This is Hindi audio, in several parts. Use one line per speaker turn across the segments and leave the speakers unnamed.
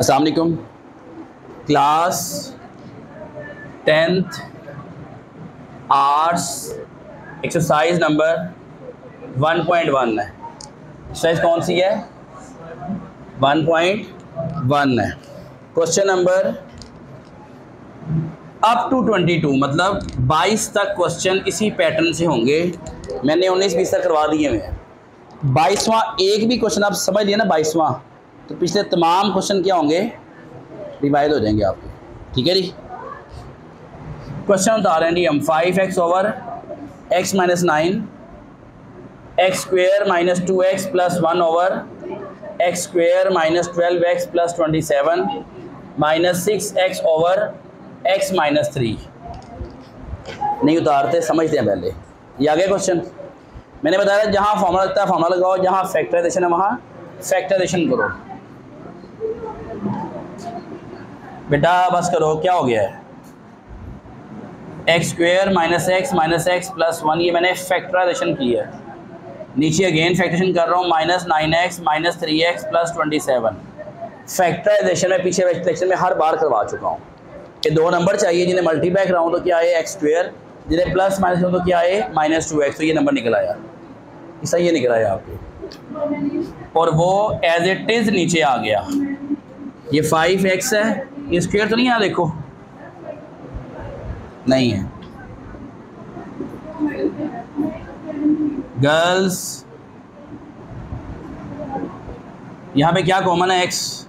असलकुम class tenth arts exercise number 1.1 है। एक्सरसाइज कौन सी है? 1.1 है। क्वेश्चन नंबर अप टू 22 मतलब 22 तक क्वेश्चन इसी पैटर्न से होंगे। मैंने 19 बीस तक करवा दिए हुए हैं। बाईसवां एक भी क्वेश्चन आप समझ लिए ना, बाईसवां। तो पिछले तमाम क्वेश्चन क्या होंगे? रिवाइज हो जाएँगे आपके। ठीक है जी? क्वेश्चन बता रहे हैं जी, हम five x over x minus nine x square minus two x plus one over x square minus twelve x plus twenty seven minus six x over x minus three नहीं उतारते, समझते हैं पहले। ये आ गया क्वेश्चन मैंने बताया जहाँ फॉर्मूला लगता है फॉर्मूला लगाओ, जहाँ फैक्टराइजेशन है वहाँ फैक्टराइजेशन करो। बेटा बस करो, क्या हो गया? है x square minus x minus x plus one ये मैंने फैक्टराइजेशन की है। नीचे अगेन फैक्टरेशन कर रहा हूँ minus nine x minus three x plus twenty seven factorization में पीछे सेक्शन में हर बार करवा चुका हूँ। कि दो नंबर चाहिए जिन्हें मल्टीप्लाई कराऊँ तो क्या है एक्स स्क्वेयर जिन्हें प्लस माइनस तो क्या है माइनस टू एक्स तो ये नंबर निकल आया। सही ये निकल आया आपके। और वो एज इट इज़ नीचे आ गया। ये फाइव एक्स है ये स्क्वेयर तो नहीं है देखो। नहीं है। गर्ल्स यहाँ पे क्या कॉमन है? X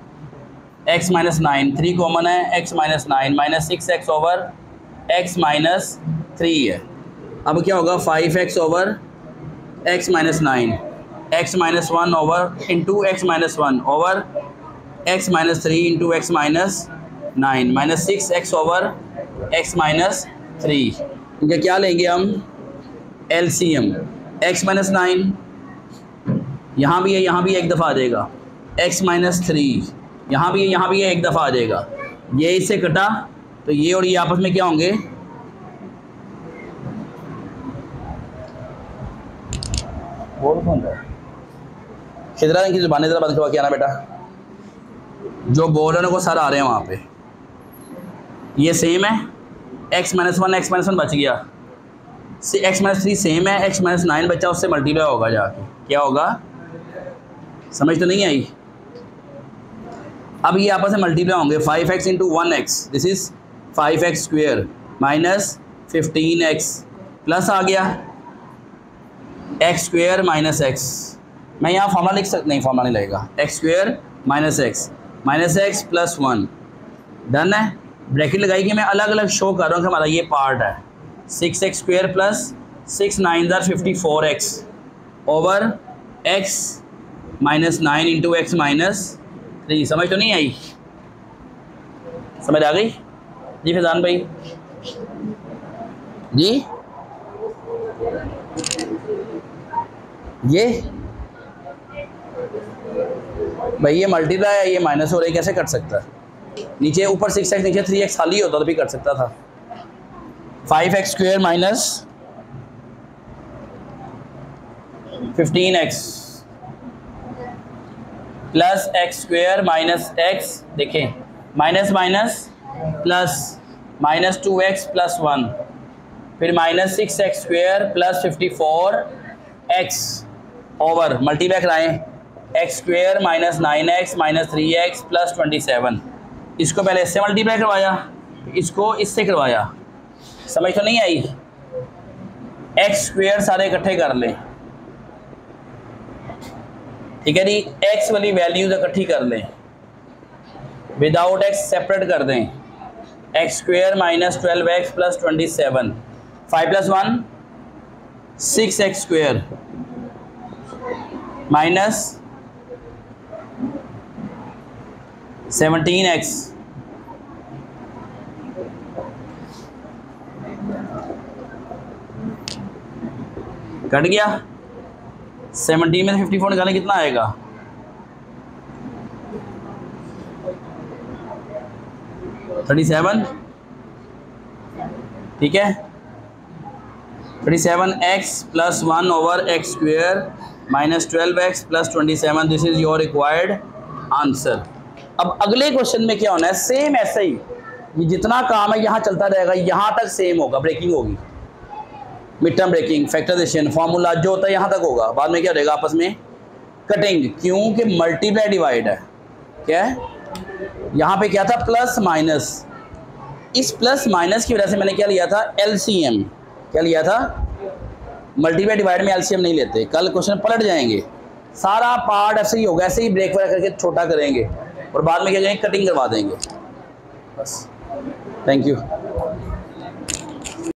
x minus nine three common है x minus nine minus six x over x minus three है। अब क्या होगा? Five x over x minus nine x minus one over into x minus one over x minus three into x minus nine minus six x over x minus three इनका क्या लेंगे हम L C M x minus nine यहाँ भी है यहाँ भी एक दफ़ा आ जाएगा एक्स माइनस थ्री यहाँ भी है यहाँ भी है एक दफ़ा आ जाएगा ये इससे कटा तो ये और ये आपस में क्या होंगे बोल कौन रहा खिदरा की ज़ुबान ज़रा बंद करवा के आना बेटा जो बोल रहे हैं वो सर आ रहे हैं वहाँ पे ये सेम है। X minus one x minus one बच गया। एक्स माइनस थ्री सेम है एक्स माइनस नाइन बचा, उससे मल्टीप्लाई होगा जाके। क्या होगा? समझ तो नहीं आई? अब ये आपस में मल्टीप्लाई होंगे। Five x into one x this is five x square minus fifteen x plus आ गया। एक्स स्क्वेयर माइनस एक्स मैं यहाँ फॉर्मूला लिख सकता नहीं फॉर्मूला नहीं लगेगा। X square minus x minus x plus one done है? ब्रैकेट लगाई कि मैं अलग अलग शो कर रहा हूँ कि हमारा ये पार्ट है। Six x square plus six nine दर fifty four x over x minus nine into x minus three समझ तो नहीं आई? समझ आ गई? जी फैजान भाई। जी? ये? भाई ये मल्टीप्लाई है, ये माइनस हो रही कैसे कट सकता है? नीचे ऊपर सिक्स एक्स नीचे थ्री एक्स खाली होता तो भी कर सकता था। Five x square minus fifteen x plus x square minus x देखें minus minus plus minus two x plus one फिर minus six x square plus fifty four x over multiply कराएँ x square minus nine x minus three x plus twenty seven इसको पहले इससे मल्टीप्लाई करवाया, इसको इससे करवाया। समझ तो नहीं आई? एक्स स्क्वेयर सारे इकट्ठे कर लें। ठीक है जी? एक्स वाली वैल्यूज़ इकट्ठी कर लें। विदाउट एक्स सेपरेट कर दें। X square minus twelve x plus twenty seven five plus one six x square minus seventeen x cut गया। सेवनटीन में फिफ्टी फोर निकालें कितना आएगा? थर्टी सेवन ठीक है। Thirty seven x plus one over x square minus twelve x plus twenty seven this is your required answer अब अगले क्वेश्चन में क्या होना है? सेम ऐसे ही। ये जितना काम है, यहाँ चलता रहेगा, यहाँ तक सेम होगा ब्रेकिंग होगी। Mid term breaking factorization formula जो होता है, यहाँ तक होगा। बाद में क्या रहेगा, आपस में कटिंग क्योंकि मल्टीप्लाई डिवाइड है। क्या है? यहाँ पे क्या था? प्लस माइनस इस प्लस माइनस की वजह से मैंने क्या लिया था? एलसीएम क्या लिया था? मल्टीप्लाई डिवाइड में एलसीएम नहीं लेते। कल क्वेश्चन पलट जाएँगे। सारा पार्ट ऐसे ही होगा, ऐसे ही ब्रेक वगैरह करके छोटा करेंगे। और बाद में क्या करेंगे? कटिंग करवा देंगे। बस। Thank you